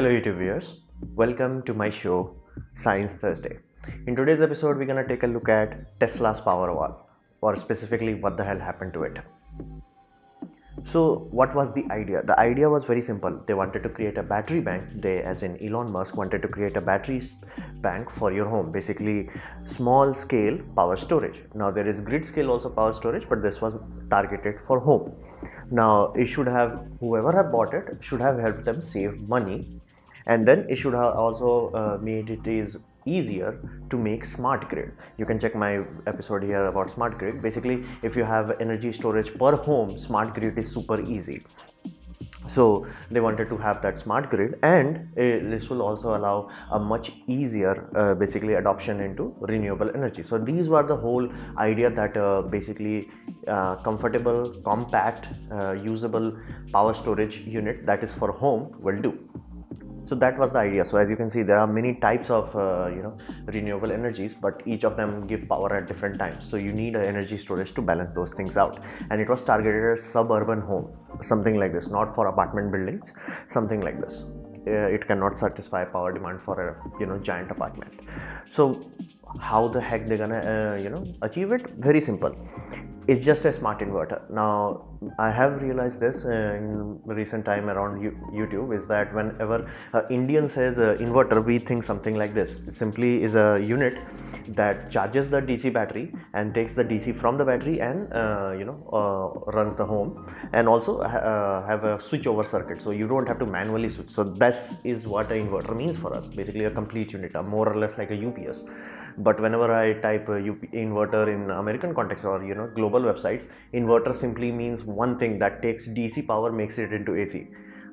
Hello, YouTube viewers. Welcome to my show, Science Thursday. In today's episode, we're gonna take a look at Tesla's Powerwall, or specifically what the hell happened to it. So, what was the idea? The idea was very simple. They wanted to create a battery bank. They, as in Elon Musk, wanted to create a battery bank for your home. Basically, small scale power storage. Now, there is grid scale also power storage, but this was targeted for home. Now, it should have whoever have bought it should have helped them save money, and then it should have also uh, made it is easier to make smart grid. You can check my episode here about smart grid. Basically if you have energy storage per home smart grid is super easy. So they wanted to have that smart grid and uh, this will also allow a much easier uh, basically adoption into renewable energy. So these were the whole idea that uh, basically uh, comfortable compact uh, usable power storage unit that is for home will do so that was the idea. So as you can see there are many types of uh, you know renewable energies but each of them give power at different times. So you need energy storage to balance those things out. And it was targeted at suburban home something like this not for apartment buildings something like this. Uh, it cannot satisfy power demand for a you know giant apartment. So how the heck they're gonna uh, you know achieve it? Very simple. It's just a smart inverter. Now i have realized this uh, in recent time around youtube is that whenever uh, indian says uh, inverter we think something like this. It simply is a unit that charges the dc battery and takes the dc from the battery and uh, you know uh, runs the home. And also have a switch over circuit so you don't have to manually switch. So this is what an inverter means for us. Basically a complete unit more or less like a ups but whenever i type UP inverter in american context or you know global websites inverter simply means one thing that takes dc power makes it into ac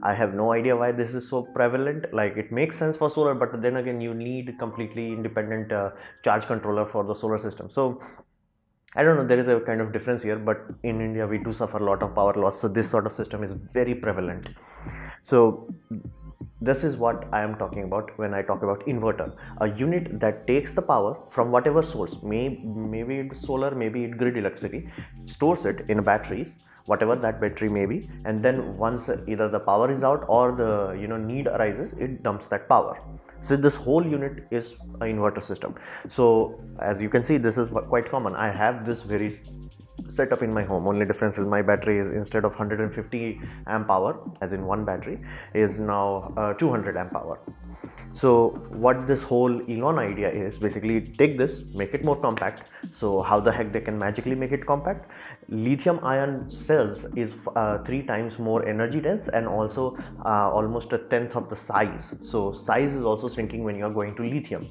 i have no idea why this is so prevalent. Like it makes sense for solar but then again you need completely independent uh, charge controller for the solar system. So I don't know, there is a kind of difference here, but in India we do suffer a lot of power loss, so this sort of system is very prevalent. So this is what I am talking about when I talk about inverter, a unit that takes the power from whatever source, may, maybe it's solar, maybe it's grid electricity, stores it in batteries, whatever that battery may be, and then once either the power is out or the you know need arises, it dumps that power. So this whole unit is an inverter system. So as you can see, this is quite common. I have this very setup in my home. Only difference is my battery is instead of 150 amp hour as in one battery is now uh, 200 amp hour. So what this whole elon idea is basically take this make it more compact. So how the heck they can magically make it compact? Lithium ion cells is uh, three times more energy dense and also uh, almost a tenth of the size. So size is also shrinking when you are going to lithium.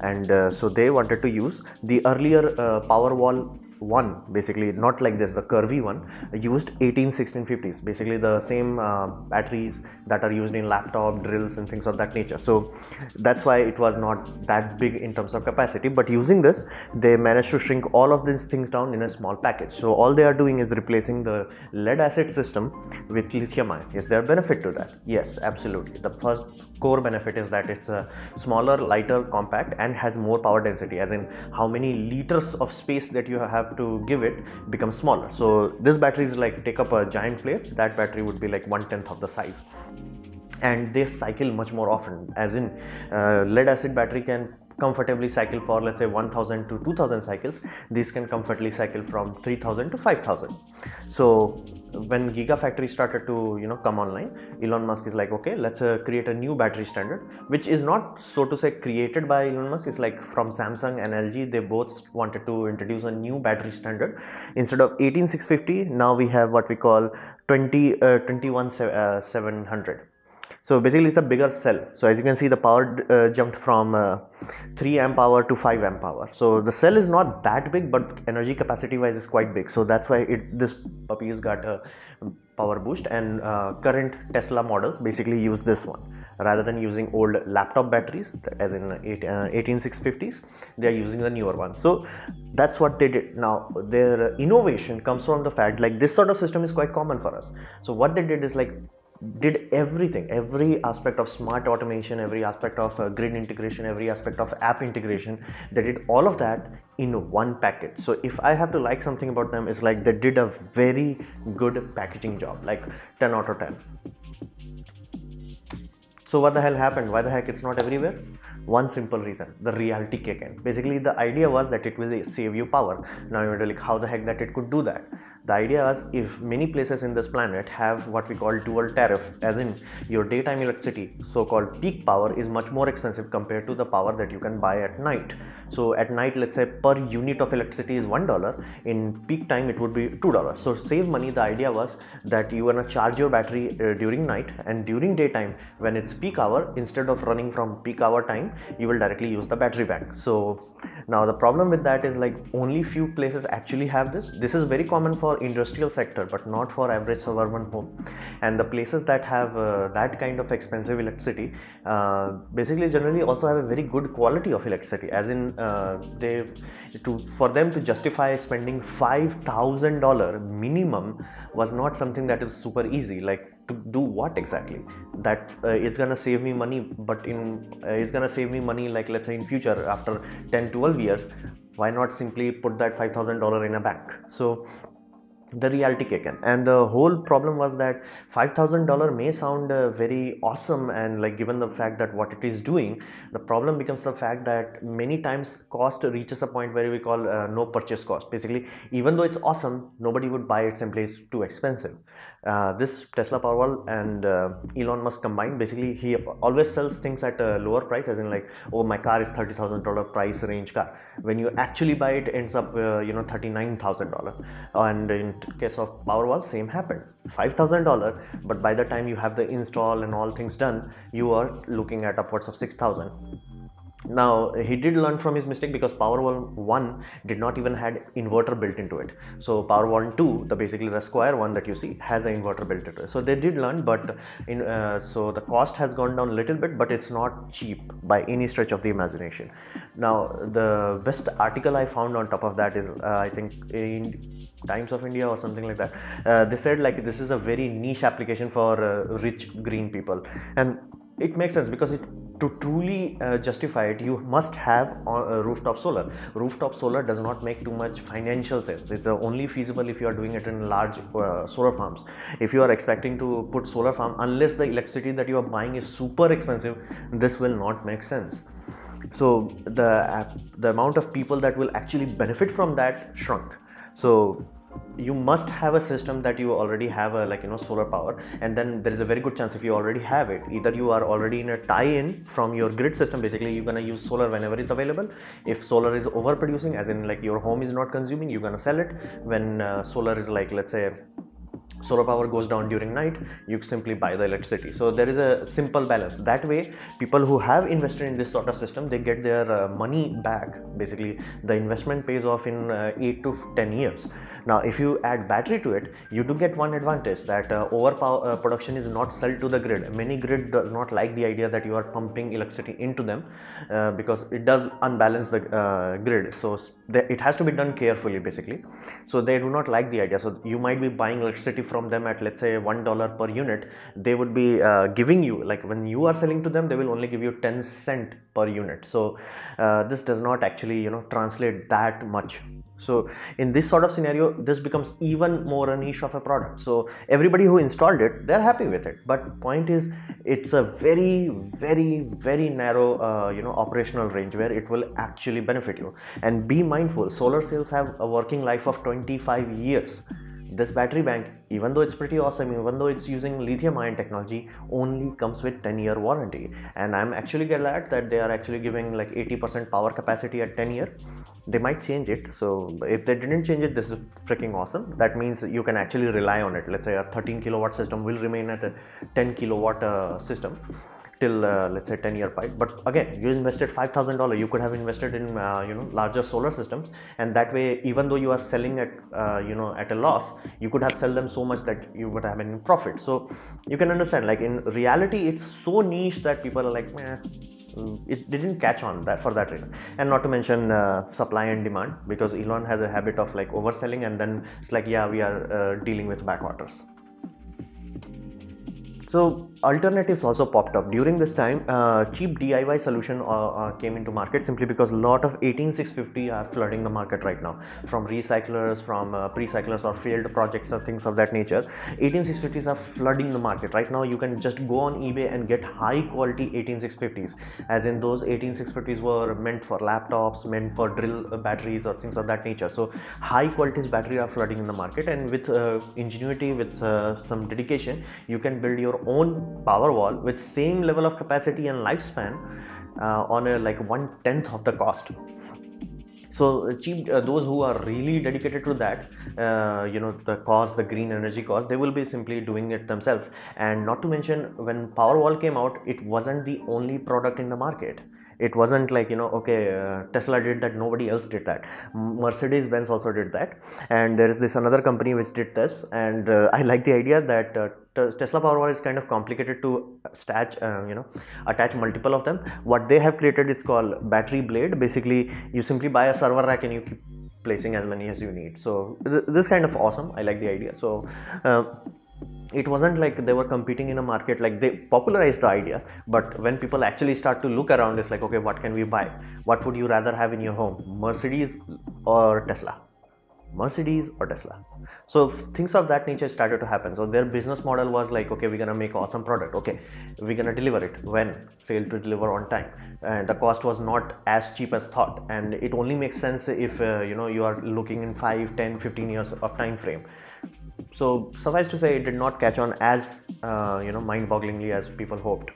And uh, so they wanted to use the earlier uh, powerwall one basically not like this the curvy one used 18 1650s basically the same uh, batteries that are used in laptop drills and things of that nature. So that's why it was not that big in terms of capacity. But using this they managed to shrink all of these things down in a small package. So all they are doing is replacing the lead acid system with lithium ion. Is there benefit to that? Yes absolutely. The first core benefit is that it's a smaller lighter compact and has more power density as in how many liters of space that you have to give it becomes smaller. So this battery is like take up a giant place that battery would be like one tenth of the size. And they cycle much more often as in uh, lead acid battery can comfortably cycle for let's say 1000 to 2000 cycles these can comfortably cycle from 3000 to 5000 so when gigafactory started to you know come online elon musk is like okay let's uh, create a new battery standard which is not so to say created by elon musk. It's like from samsung and lg they both wanted to introduce a new battery standard. Instead of 18650 now we have what we call 20 uh, 21 uh, 700 so basically it's a bigger cell. So as you can see the power uh, jumped from uh, 3 amp hour to 5 amp hour. So the cell is not that big but energy capacity wise is quite big. So that's why it this puppy has got a power boost. And uh, current tesla models basically use this one. Rather than using old laptop batteries as in 18650s uh, they are using the newer one so that's what they did. Now their innovation comes from the fact like this sort of system is quite common for us. So what they did is like did everything every aspect of smart automation every aspect of uh, grid integration every aspect of app integration they did all of that in one package so if i have to like something about them it's like they did a very good packaging job like 10 out of 10 so what the hell happened? Why the heck it's not everywhere? One simple reason the reality kick in. Basically the idea was that it will save you power. Now you're like how the heck that it could do that the idea is if many places in this planet have what we call dual tariff, as in your daytime electricity, so called peak power, is much more expensive compared to the power that you can buy at night. So at night, let's say per unit of electricity is one dollar. In peak time, it would be two dollars. So save money. The idea was that you wanna charge your battery uh, during night and during daytime when it's peak hour, instead of running from peak hour time, you will directly use the battery bank. So now the problem with that is like only few places actually have this. This is very common for industrial sector but not for average suburban home. And the places that have uh, that kind of expensive electricity uh, basically generally also have a very good quality of electricity. As in uh, they to for them to justify spending $5000 minimum was not something that is super easy. Like to do what exactly? That uh, is gonna save me money but in uh, is gonna save me money like let's say in future after 10 12 years why not simply put that $5000 in a bank? So the reality kick in. And the whole problem was that $5000 may sound uh, very awesome and like given the fact that what it is doing the problem becomes the fact that many times cost reaches a point where we call uh, no purchase cost. Basically even though it's awesome nobody would buy it simply it's too expensive uh, this Tesla Powerwall and uh, Elon Musk combined basically he always sells things at a lower price as in like oh my car is $30,000 price range car. When you actually buy it ends up uh, you know $39,000 and in case of Powerwall same happened. $5,000 but by the time you have the install and all things done you are looking at upwards of 6,000 now he did learn from his mistake because powerwall 1 did not even had inverter built into it. So powerwall 2 the basically the square one that you see has an inverter built into it. So they did learn but in uh, so the cost has gone down a little bit but it's not cheap by any stretch of the imagination. Now the best article i found on top of that is uh, i think in times of india or something like that. Uh, they said like this is a very niche application for uh, rich green people. And it makes sense because it to truly uh, justify it you must have rooftop solar. Rooftop solar does not make too much financial sense. It's uh, only feasible if you are doing it in large uh, solar farms. If you are expecting to put solar farm unless the electricity that you are buying is super expensive this will not make sense. So the the amount of people that will actually benefit from that shrunk. So you must have a system that you already have a like you know solar power and then there is a very good chance if you already have it. Either you are already in a tie-in from your grid system basically you're gonna use solar whenever it's available. If solar is overproducing as in like your home is not consuming you're gonna sell it. When uh, solar is like let's say solar power goes down during night you simply buy the electricity. So there is a simple balance. That way people who have invested in this sort of system they get their uh, money back. Basically the investment pays off in uh, 8 to 10 years. Now if you add battery to it you do get one advantage that uh, overpower uh, production is not sold to the grid. Many grid does not like the idea that you are pumping electricity into them uh, because it does unbalance the uh, grid. So it has to be done carefully basically. So they do not like the idea. So you might be buying electricity from them at let's say one dollar per unit they would be uh, giving you like when you are selling to them they will only give you 10 cent per unit. So uh, this does not actually you know translate that much. So in this sort of scenario this becomes even more a niche of a product. So everybody who installed it they're happy with it. But point is it's a very very very narrow uh, you know operational range where it will actually benefit you. And be mindful solar cells have a working life of 25 years this battery bank even though it's pretty awesome even though it's using lithium ion technology only comes with 10 year warranty. And i'm actually glad that they are actually giving like 80% power capacity at 10 year. They might change it. So if they didn't change it this is freaking awesome. That means you can actually rely on it. Let's say a 13 kilowatt system will remain at a 10 kilowatt uh, system till uh, let's say 10 year pipe. But again you invested $5000 you could have invested in uh, you know larger solar systems. And that way even though you are selling at uh, you know at a loss you could have sell them so much that you would have been profit. So you can understand like in reality it's so niche that people are like eh, it didn't catch on that for that reason. And not to mention uh, supply and demand because elon has a habit of like overselling and then it's like yeah we are uh, dealing with backwaters so alternatives also popped up. During this time uh, cheap diy solution uh, uh, came into market simply because a lot of 18650 are flooding the market right now. From recyclers from uh, pre-cyclers or failed projects or things of that nature 18650s are flooding the market. Right now you can just go on ebay and get high quality 18650s as in those 18650s were meant for laptops meant for drill batteries or things of that nature. So high qualities battery are flooding in the market and with uh, ingenuity with uh, some dedication you can build your own power wall with same level of capacity and lifespan uh, on a like one tenth of the cost. So cheap uh, those who are really dedicated to that uh, you know the cost the green energy cost they will be simply doing it themselves. And not to mention when powerwall came out it wasn't the only product in the market it wasn't like you know okay uh, tesla did that nobody else did that. Mercedes benz also did that. And there is this another company which did this. And uh, i like the idea that uh, tesla powerwall is kind of complicated to attach uh, you know attach multiple of them. What they have created is called battery blade. Basically you simply buy a server rack and you keep placing as many as you need. So th- this kind of awesome. I like the idea. So uh, it wasn't like they were competing in a market like they popularized the idea. But when people actually start to look around it's like okay what can we buy? What would you rather have in your home mercedes or tesla? Mercedes or tesla? So things of that nature started to happen. So their business model was like okay we're gonna make awesome product. Okay we're gonna deliver it when? Failed to deliver on time. And the cost was not as cheap as thought. And it only makes sense if uh, you know you are looking in 5 10 15 years of time frame so suffice to say it did not catch on as uh, you know mind-bogglingly as people hoped.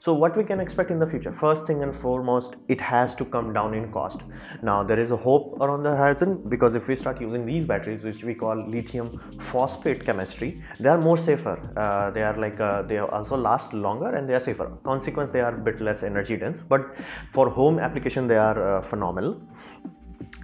So what we can expect in the future? First thing and foremost it has to come down in cost. Now there is a hope around the horizon because if we start using these batteries which we call lithium phosphate chemistry they are more safer. Uh, they are like uh, they also last longer and they are safer. Consequence they are a bit less energy dense but for home application they are uh, phenomenal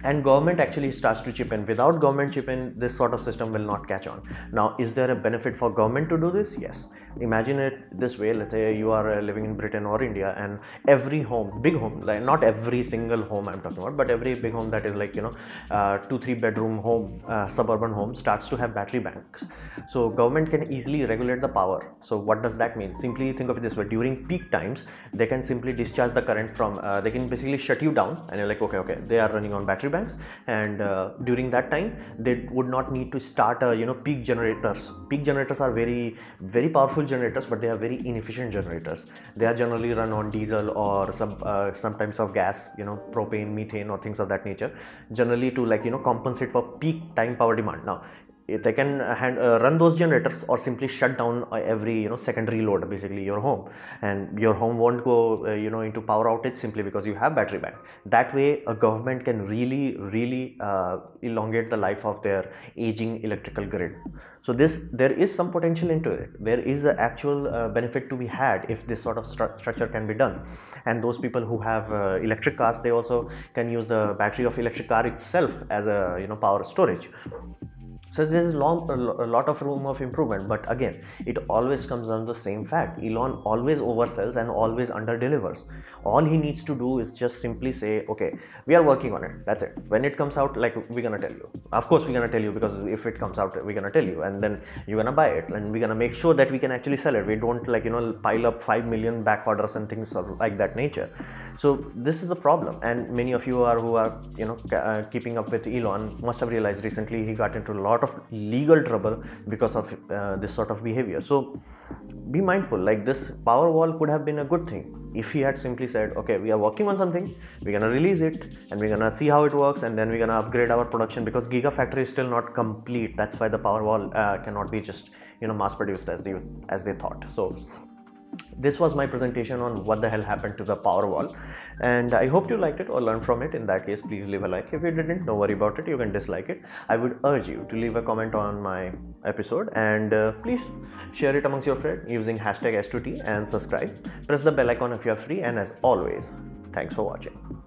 and government actually starts to chip in. Without government chip in this sort of system will not catch on. Now is there a benefit for government to do this? Yes. Imagine it this way. Let's say you are uh, living in britain or india and every home big home like not every single home i'm talking about but every big home that is like you know uh, two three bedroom home uh, suburban home starts to have battery banks. So government can easily regulate the power. So what does that mean? Simply think of it this way. During peak times they can simply discharge the current from uh, they can basically shut you down and you're like okay okay they are running on battery banks. And uh, during that time they would not need to start a you know peak generators. Peak generators are very very powerful generators but they are very inefficient generators. They are generally run on diesel or some uh, some types of gas you know propane methane or things of that nature generally to like you know compensate for peak time power demand. Now they can hand, uh, run those generators or simply shut down uh, every you know secondary load basically your home. And your home won't go uh, you know into power outage simply because you have battery bank. That way a government can really really uh, elongate the life of their aging electrical grid. So this there is some potential into it. There is an actual uh, benefit to be had if this sort of stru- structure can be done. And those people who have uh, electric cars they also can use the battery of electric car itself as a you know power storage so there is long, a lot of room of improvement, but again, it always comes down to the same fact. Elon always oversells and always under delivers. All he needs to do is just simply say, okay, we are working on it. That's it. When it comes out, like we're gonna tell you. Of course, we're gonna tell you because if it comes out, we're gonna tell you, and then you're gonna buy it, and we're gonna make sure that we can actually sell it. We don't like you know pile up five million back orders and things of like that nature. So this is a problem, and many of you are who are you know uh, keeping up with Elon must have realized recently he got into a lot of legal trouble because of uh, this sort of behavior. So be mindful. Like this power wall could have been a good thing if he had simply said, okay, we are working on something, we're gonna release it, and we're gonna see how it works, and then we're gonna upgrade our production because Gigafactory is still not complete. That's why the power wall uh, cannot be just you know mass produced as they as they thought. So this was my presentation on what the hell happened to the power wall. And i hope you liked it or learned from it. In that case please leave a like. If you didn't don't worry about it. You can dislike it. I would urge you to leave a comment on my episode. And uh, please share it amongst your friends using hashtag s2t and subscribe. Press the bell icon if you are free. And as always thanks for watching